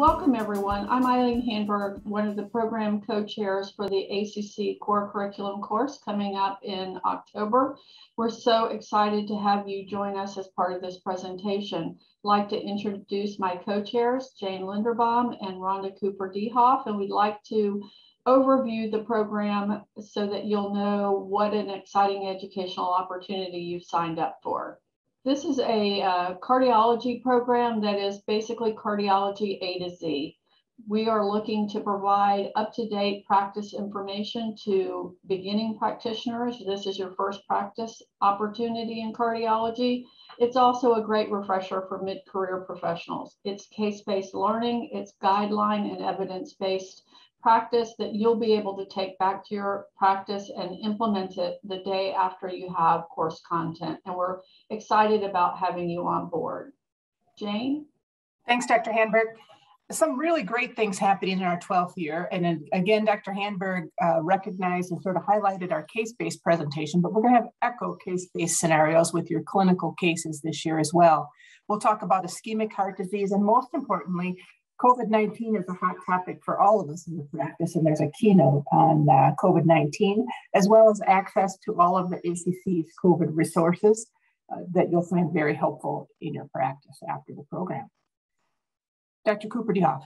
Welcome, everyone. I'm Eileen Handberg, one of the program co-chairs for the ACC Core Curriculum course coming up in October. We're so excited to have you join us as part of this presentation. I'd like to introduce my co-chairs, Jane Linderbaum and Rhonda Cooper DeHoff, and we'd like to overview the program so that you'll know what an exciting educational opportunity you've signed up for. This is a uh, cardiology program that is basically cardiology A to Z. We are looking to provide up-to-date practice information to beginning practitioners. This is your first practice opportunity in cardiology. It's also a great refresher for mid-career professionals. It's case-based learning, it's guideline and evidence-based practice that you'll be able to take back to your practice and implement it the day after you have course content. And we're excited about having you on board. Jane? Thanks, Dr. Handberg. Some really great things happening in our 12th year. And again, Dr. Handberg uh, recognized and sort of highlighted our case-based presentation, but we're gonna have echo case-based scenarios with your clinical cases this year as well. We'll talk about ischemic heart disease and most importantly, COVID-19 is a hot topic for all of us in the practice, and there's a keynote on uh, COVID-19, as well as access to all of the ACC's COVID resources uh, that you'll find very helpful in your practice after the program. Dr. Cooper DeHoff.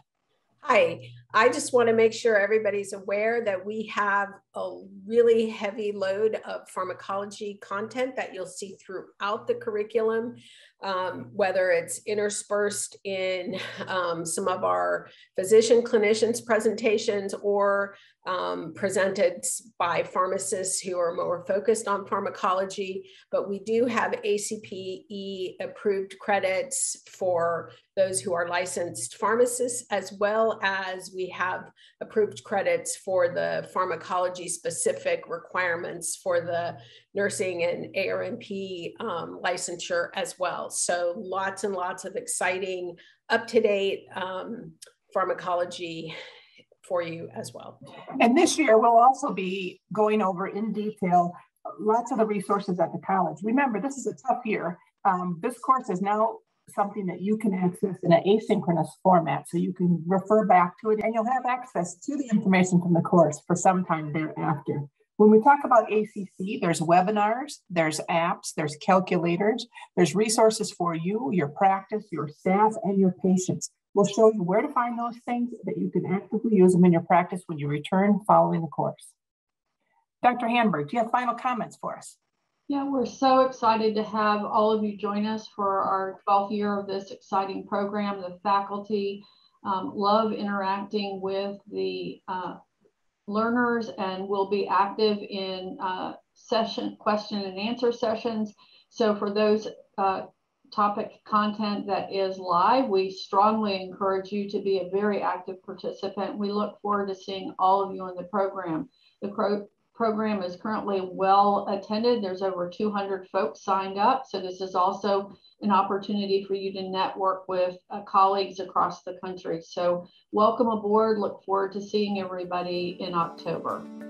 Hi, I just want to make sure everybody's aware that we have a really heavy load of pharmacology content that you'll see throughout the curriculum, um, whether it's interspersed in um, some of our physician clinicians presentations or um, presented by pharmacists who are more focused on pharmacology, but we do have ACPE approved credits for those who are licensed pharmacists, as well as we have approved credits for the pharmacology specific requirements for the nursing and ARNP um, licensure as well. So lots and lots of exciting, up to date um, pharmacology for you as well. And this year we'll also be going over in detail lots of the resources at the college. Remember, this is a tough year. Um, this course is now something that you can access in an asynchronous format. So you can refer back to it and you'll have access to the information from the course for some time thereafter. When we talk about ACC, there's webinars, there's apps, there's calculators, there's resources for you, your practice, your staff, and your patients. We'll show you where to find those things that you can actively use them in your practice when you return following the course. Dr. Handberg, do you have final comments for us? Yeah, we're so excited to have all of you join us for our 12th year of this exciting program. The faculty um, love interacting with the uh, learners and will be active in uh, session question and answer sessions. So for those uh, topic content that is live. We strongly encourage you to be a very active participant. We look forward to seeing all of you in the program. The program is currently well attended. There's over 200 folks signed up. So this is also an opportunity for you to network with uh, colleagues across the country. So welcome aboard. Look forward to seeing everybody in October.